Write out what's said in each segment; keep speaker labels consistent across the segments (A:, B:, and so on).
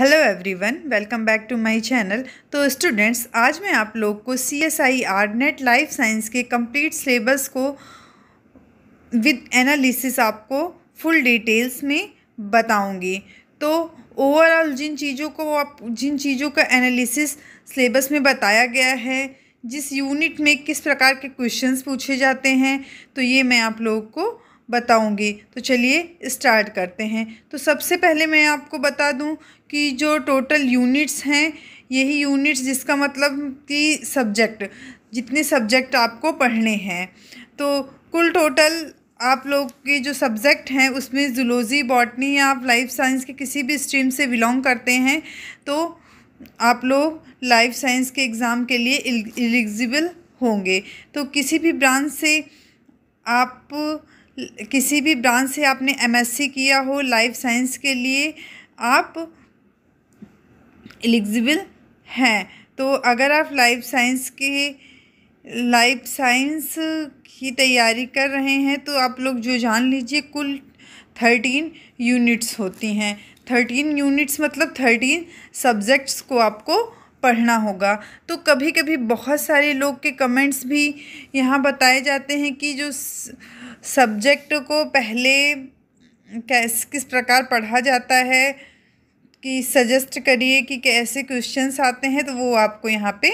A: Hello everyone welcome back to my channel तो students आज मैं आप लोग को C S I R NET life science के कंप्लीट सिलेबस को विद एनालिसिस आपको फुल डिटेल्स में बताऊँगी। तो ओवरऑल जिन चीज़ों को आप, जिन चीज़ों का एनालिसिस सिलेबस में बताया गया है, जिस यूनिट में किस प्रकार के क्वेश्चंस पूछे जाते हैं तो ये मैं आप लोगों को बताऊँगी। तो चलिए स्टार्ट करते हैं। तो सबसे पहले मैं आपको बता दूँ कि जो टोटल यूनिट्स हैं, यही यूनिट्स जिसका मतलब कि सब्जेक्ट जितने सब्जेक्ट आपको पढ़ने हैं। तो कुल टोटल आप लोग के जो सब्जेक्ट हैं, उसमें जूलॉजी बॉटनी या आप लाइफ साइंस के किसी भी स्ट्रीम से बिलोंग करते हैं तो आप लोग लाइफ साइंस के एग्ज़ाम के लिए एलिजिबल होंगे। तो किसी भी ब्रांच से आप किसी भी ब्रांच से आपने एमएससी किया हो लाइफ साइंस के लिए, आप एलिजिबल हैं। तो अगर आप लाइफ साइंस के लाइफ साइंस की तैयारी कर रहे हैं तो आप लोग जो जान लीजिए, कुल थर्टीन यूनिट्स होती हैं। थर्टीन यूनिट्स मतलब थर्टीन सब्जेक्ट्स को आपको पढ़ना होगा। तो कभी कभी बहुत सारे लोग के कमेंट्स भी यहाँ बताए जाते हैं कि जो सब्जेक्ट को पहले कैस, किस प्रकार पढ़ा जाता है, कि सजेस्ट करिए कि कैसे क्वेश्चंस आते हैं तो वो आपको यहाँ पे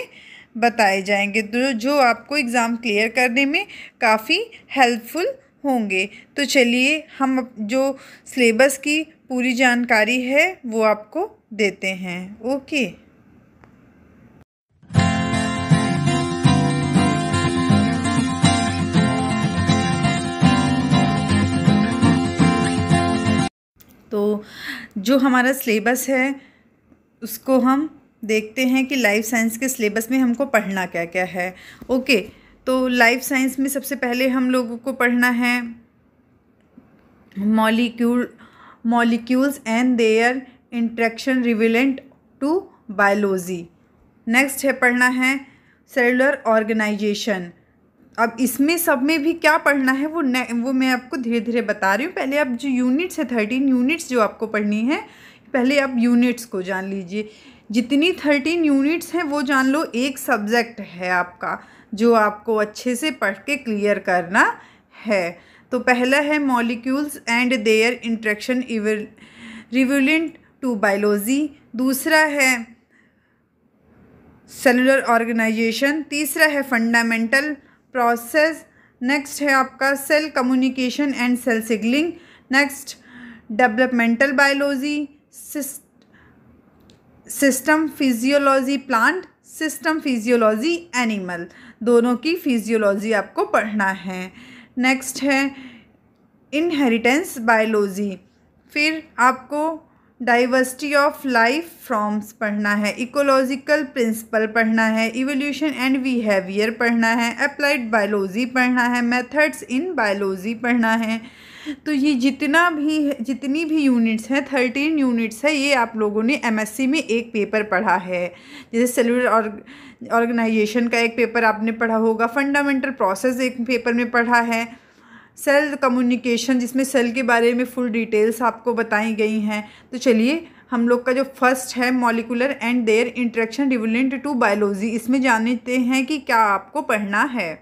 A: बताए जाएँगे। तो जो आपको एग्ज़ाम क्लियर करने में काफ़ी हेल्पफुल होंगे। तो चलिए, हम जो सिलेबस की पूरी जानकारी है, वो आपको देते हैं। ओके तो जो हमारा सिलेबस है, उसको हम देखते हैं कि लाइफ साइंस के सिलेबस में हमको पढ़ना क्या क्या है। ओके तो लाइफ साइंस में सबसे पहले हम लोगों को पढ़ना है molecule, molecules and their interaction relevant to biology. Next है पढ़ना है सेलुलर ऑर्गेनाइजेशन। अब इसमें सब में भी क्या पढ़ना है वो न, वो मैं आपको धीरे धीरे बता रही हूँ। पहले आप जो यूनिट्स है थर्टीन यूनिट्स जो आपको पढ़नी है पहले आप यूनिट्स को जान लीजिए। जितनी थर्टीन यूनिट्स हैं वो जान लो एक सब्जेक्ट है आपका जो आपको अच्छे से पढ़ के क्लियर करना है। तो पहला है molecules and their interaction relevant to biology दूसरा है सेलुलर ऑर्गेनाइजेशन तीसरा है फंडामेंटल प्रोसेस नेक्स्ट है आपका cell communication and cell signalling next developmental biology system physiology plant system physiology animal दोनों की फिजियोलॉजी आपको पढ़ना है। नेक्स्ट है इनहेरिटेंस बायोलॉजी फिर आपको डाइवर्सिटी ऑफ़ लाइफ फॉर्म्स पढ़ना है इकोलॉजिकल प्रिंसिपल पढ़ना है इवोल्यूशन एंड बिहेवियर पढ़ना है अप्लाइड बायोलॉजी पढ़ना है मेथड्स इन बायोलॉजी पढ़ना है। तो ये जितना भी जितनी भी यूनिट्स हैं थर्टीन यूनिट्स है, ये आप लोगों ने एमएससी में एक पेपर पढ़ा है। जैसे सेलुलर ऑर्गेनाइजेशन का एक पेपर आपने पढ़ा होगा फंडामेंटल प्रोसेस एक पेपर में पढ़ा है। सेल कम्युनिकेशन, जिसमें सेल के बारे में फुल डिटेल्स आपको बताई गई हैं। तो चलिए, हम लोग का जो फ़र्स्ट है molecular and their interaction relevant to biology इसमें जानते हैं कि क्या आपको पढ़ना है।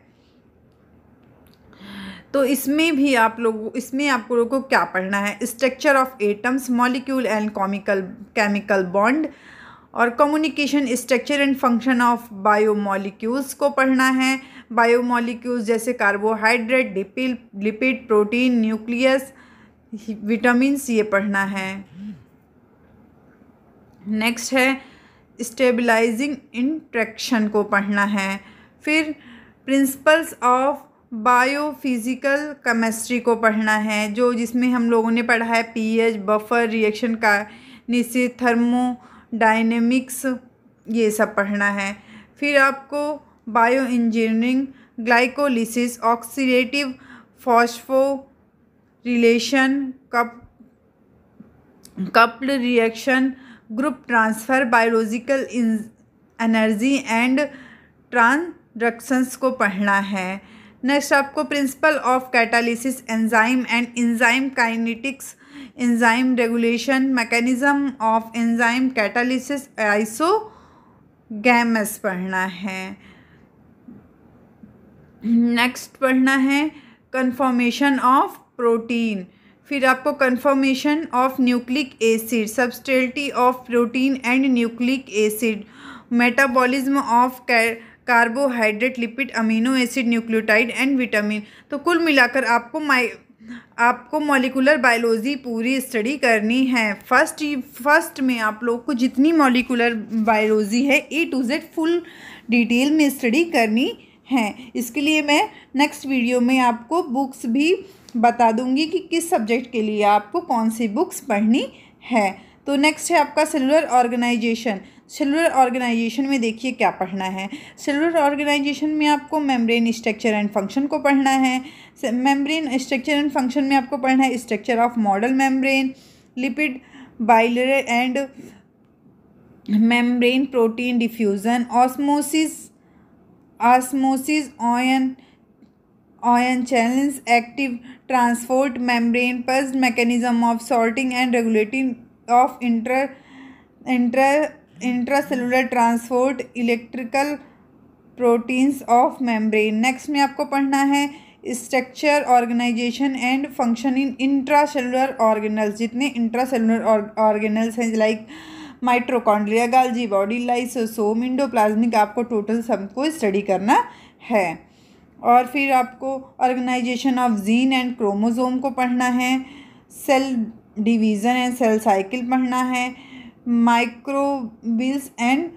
A: तो इसमें भी आप लोग, इसमें आप लोगों को क्या पढ़ना है? Structure of atoms molecule and chemical chemical bond और communication structure and function of biomolecules को पढ़ना है। बायोमोलिक्यूल्स जैसे कार्बोहाइड्रेट डिपिल लिपिड प्रोटीन न्यूक्लियस विटामिन्स ये पढ़ना है। नेक्स्ट है स्टेबलाइजिंग इंट्रैक्शन को पढ़ना है। फिर प्रिंसिपल्स ऑफ़ बायोफिज़िकल केमिस्ट्री को पढ़ना है, जो जिसमें हम लोगों ने पढ़ा है पीएच बफर रिएक्शन का, निश्चित थर्मो डायनेमिक्स ये सब पढ़ना है। फिर आपको bio engineering glycolysis, oxidative phosphorylation cup, coupled reaction, group transfer, biological energy and transductions को पढ़ना है। नेक्स्ट आपको principle of catalysis, enzyme and enzyme kinetics enzyme regulation mechanism of enzyme catalysis isozymes पढ़ना है। नेक्स्ट पढ़ना है कन्फॉर्मेशन ऑफ़ प्रोटीन फिर आपको conformation of nucleic acid stability of protein and nucleic acid metabolism of carbohydrate lipid amino acid nucleotide and vitamin तो कुल मिलाकर आपको माइ आपको मॉलिकुलर बायोलॉजी पूरी स्टडी करनी है। फ़र्स्ट फ़र्स्ट में आप लोग को जितनी मॉलिकुलर बायोलॉजी है A to Z full detail में स्टडी करनी है। इसके लिए मैं नेक्स्ट वीडियो में आपको बुक्स भी बता दूँगी कि किस सब्जेक्ट के लिए आपको कौन सी बुक्स पढ़नी है। तो नेक्स्ट है आपका सेलुलर ऑर्गेनाइजेशन सेलुलर ऑर्गेनाइजेशन में देखिए क्या पढ़ना है। सेलुलर ऑर्गेनाइजेशन में आपको मेम्ब्रेन स्ट्रक्चर एंड फ़ंक्शन को पढ़ना है। मेम्ब्रेन स्ट्रक्चर एंड फ़ंक्शन में आपको पढ़ना है structure of model membrane, lipid, bilayer and membrane protein diffusion, osmosis osmosis ion ion channels active transport membrane पज mechanism of sorting and regulating of inter inter intracellular transport electrical proteins of membrane next में आपको पढ़ना है structure organisation and function in intracellular organelles जितने intracellular organelles हैं like mitochondria Golgi body lysosome endoplasmic आपको total सबको study करना है। और फिर आपको organisation of gene and chromosome को पढ़ना है। Cell division and cell cycle पढ़ना है। माइक्रोबिल्स एंड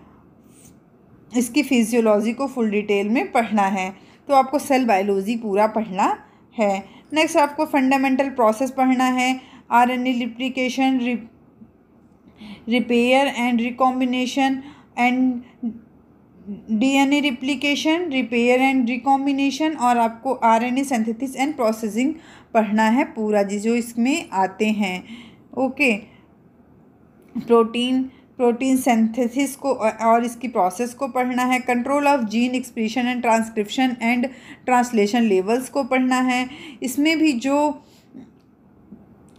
A: इसकी फिजियोलॉजी को फुल डिटेल में पढ़ना है। तो आपको सेल बायोलॉजी पूरा पढ़ना है। नेक्स्ट आपको फंडामेंटल प्रोसेस पढ़ना है। R N A repair and recombination and DNA replication repair and recombination और आपको आरएनए सिंथेसिस एंड प्रोसेसिंग पढ़ना है पूरा जी जो इसमें आते हैं। ओके प्रोटीन प्रोटीन सिंथेसिस को, और इसकी प्रोसेस को पढ़ना है। Control of gene expression and transcription and translation levels को पढ़ना है। इसमें भी जो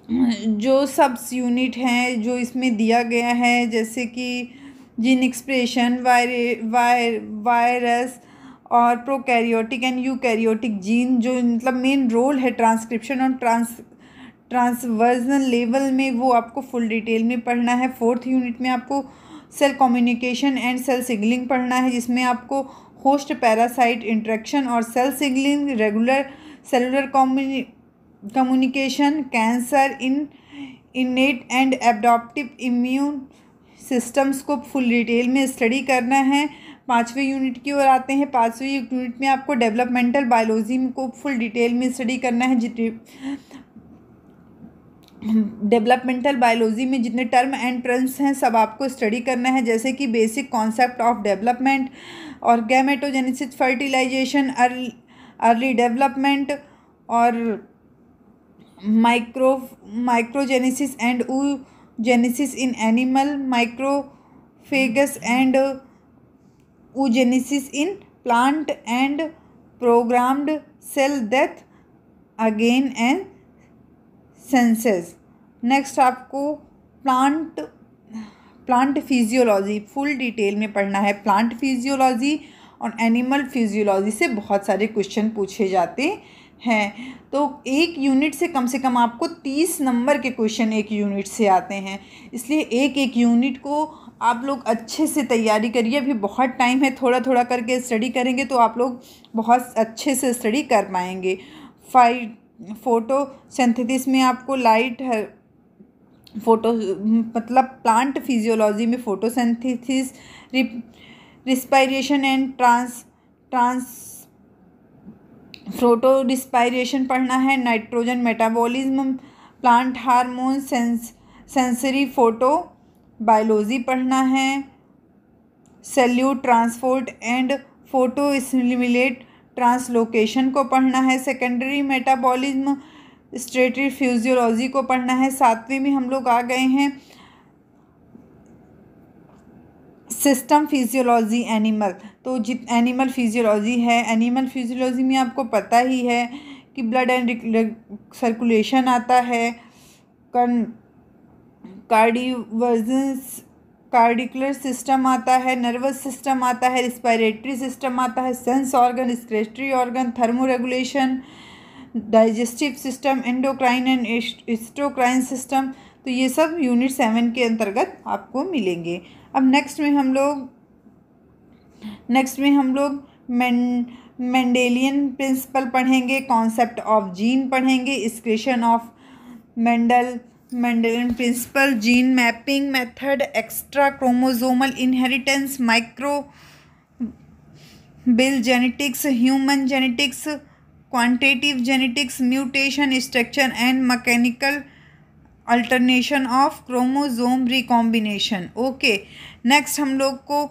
A: जो सब्स यूनिट हैं, जो इसमें दिया गया है, जैसे कि जीन एक्सप्रेशन वायर वायरस और प्रोकैरियोटिक एंड यूकैरियोटिक जीन जो मतलब मेन रोल है ट्रांसक्रिप्शन और ट्रांस ट्रांसवर्जन लेवल में वो आपको फुल डिटेल में पढ़ना है। फोर्थ यूनिट में आपको cell communication and cell signalling पढ़ना है, जिसमें आपको होस्ट पैरासाइट इंट्रैक्शन और cell signalling regular cellular communication cancer in innate and adaptive immune systems को फुल डिटेल में स्टडी करना है। पाँचवें यूनिट की ओर आते हैं। पाँचवें यूनिट में आपको डेवलपमेंटल बायोलॉजी को फुल डिटेल में स्टडी करना है, जितने डेवलपमेंटल बायोलॉजी में जितने टर्म एंड ट्रंस हैं, सब आपको स्टडी करना है, जैसे कि बेसिक कॉन्सेप्ट ऑफ़ डेवलपमेंट और गैमेटोजेनेसिस फर्टिलाइजेशन, अर्ली डेवलपमेंट और micro, microgenesis and oogenesis in animal, microphages and oogenesis in plant and programmed cell death again and senescence next आपको plant plant physiology full detail में पढ़ना है. Plant physiology और animal physiology से बहुत सारे question पूछे जाते हैं. तो एक यूनिट से कम से कम आपको तीस नंबर के क्वेश्चन एक यूनिट से आते हैं. इसलिए एक एक यूनिट को आप लोग अच्छे से तैयारी करिए. अभी बहुत टाइम है थोड़ा थोड़ा करके स्टडी करेंगे तो आप लोग बहुत अच्छे से स्टडी कर पाएँगे. फाइव फ़ोटो सिंथेसिस में आपको लाइट फ़ोटो मतलब प्लांट फिजियोलॉजी में photosynthesis respiration and trans trans photorespiration पढ़ना है nitrogen metabolism plant hormone sense sensory photobiology पढ़ना है solute transport and photo stimulate translocation को पढ़ना है सेकेंडरी मेटाबॉलिज्म स्ट्रेटरी फ्यूजियोलॉजी को पढ़ना है, सातवें में हम लोग आ गए हैं। सिस्टम फिजियोलॉजी एनिमल तो जित एनिमल फिजियोलॉजी है। एनिमल फिजियोलॉजी में आपको पता ही है कि ब्लड एंड सर्कुलेशन आता है। कन कार्डिवर्जेंस कार्डिकुलर सिस्टम आता है, नर्वस सिस्टम आता है रिस्पायरेटरी सिस्टम आता है, sense organ excretory organ, thermoregulation, digestive system, endocrine and exocrine system. तो ये सब यूनिट सेवन के अंतर्गत आपको मिलेंगे। अब नेक्स्ट में हम लोग, नेक्स्ट में हम लोग मैं मैंडेलियन प्रिंसिपल पढ़ेंगे, कॉन्सेप्ट ऑफ़ जीन पढ़ेंगे extension of Mendel Mendelian principle gene mapping method extra chromosomal inheritance microbial genetics human genetics quantitative genetics mutation structure and mechanical alternation of chromosome recombination okay next हम लोग को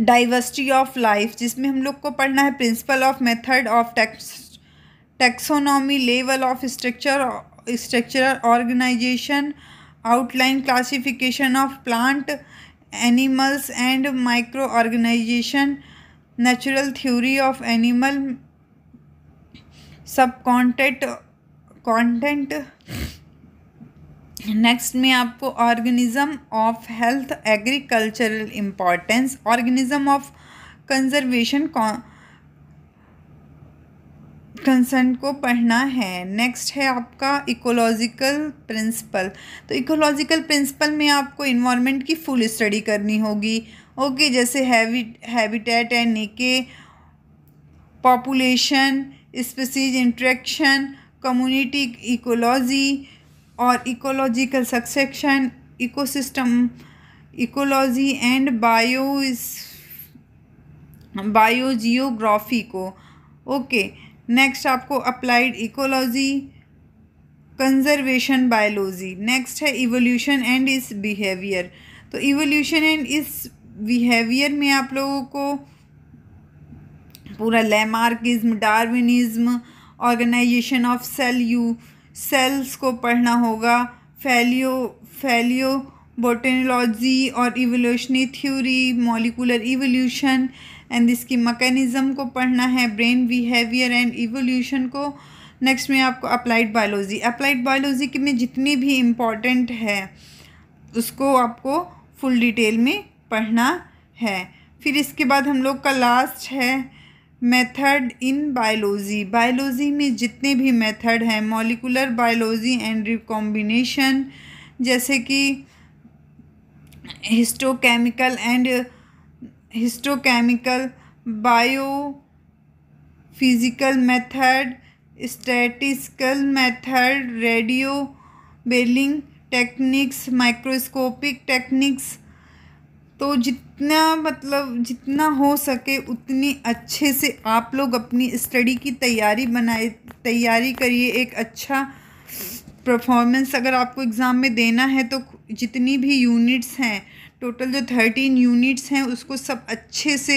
A: diversity of life जिसमें हम लोग को पढ़ना है principle of method of taxonomy level of structure structural organisation outline classification of plant animals and micro organisation natural theory of animal सब कॉन्टेंट कॉन्टेंट नेक्स्ट में आपको organism of health agricultural importance organism of conservation concern को पढ़ना है। Next है आपका ecological principle. तो ecological principle में आपको इन्वामेंट की फुल स्टडी करनी होगी। ओके, जैसे habitat and niche, population, species interaction, community ecology और ecological succession ecosystem, ecology and bio biogeography को। ओके नेक्स्ट आपको applied ecology conservation biology next है इवोल्यूशन एंड इस बिहेवियर तो इवोल्यूशन एंड इस बिहेवियर में आप लोगों को पूरा Lamarckism Darwinism organisation of cell you cells को पढ़ना होगा फैलियो फैलियो बोटेनोलॉजी और evolutionary theory molecular evolution and इसकी मकैनिज़म को पढ़ना है ब्रेन बिहेवियर एंड इवोल्यूशन को। नेक्स्ट में आपको अप्लाइड बायोलॉजी अप्लाइड बायोलॉजी के में जितनी भी इंपॉर्टेंट है, उसको आपको फुल डिटेल में पढ़ना है। फिर इसके बाद हम लोग का लास्ट है मेथड इन बायोलॉजी बायोलॉजी में जितने भी मेथड हैं मॉलिकुलर बायोलॉजी एंड रिकॉम्बिनेशन जैसे कि histochemical and histochemical bio physical method, statistical method, radiolabelling techniques, microscopic techniques. तो जितना मतलब जितना हो सके उतनी अच्छे से आप लोग अपनी स्टडी की तैयारी बनाए, तैयारी करिए। एक अच्छा परफॉर्मेंस अगर आपको एग्ज़ाम में देना है तो जितनी भी यूनिट्स हैं टोटल जो थर्टीन यूनिट्स हैं, उसको सब अच्छे से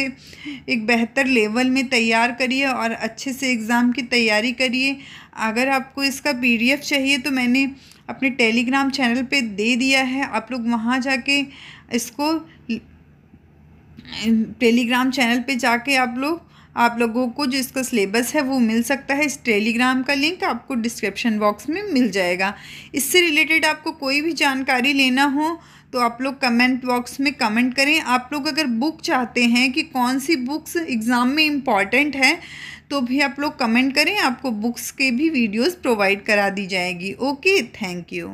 A: एक बेहतर लेवल में तैयार करिए और अच्छे से एग्ज़ाम की तैयारी करिए। अगर आपको इसका पीडीएफ चाहिए तो मैंने अपने टेलीग्राम चैनल पे दे दिया है। आप लोग वहाँ जाके इसको टेलीग्राम चैनल पे जाके आप लोग, आप लोगों को जो इसका सिलेबस है वो मिल सकता है। इस टेलीग्राम का लिंक आपको डिस्क्रिप्शन बॉक्स में मिल जाएगा। इससे रिलेटेड आपको कोई भी जानकारी लेना हो तो आप लोग कमेंट बॉक्स में कमेंट करें। आप लोग अगर बुक चाहते हैं कि कौन सी बुक्स एग्ज़ाम में इंपॉर्टेंट है तो भी आप लोग कमेंट करें। आपको बुक्स के भी वीडियोस प्रोवाइड करा दी जाएगी। Okay thank you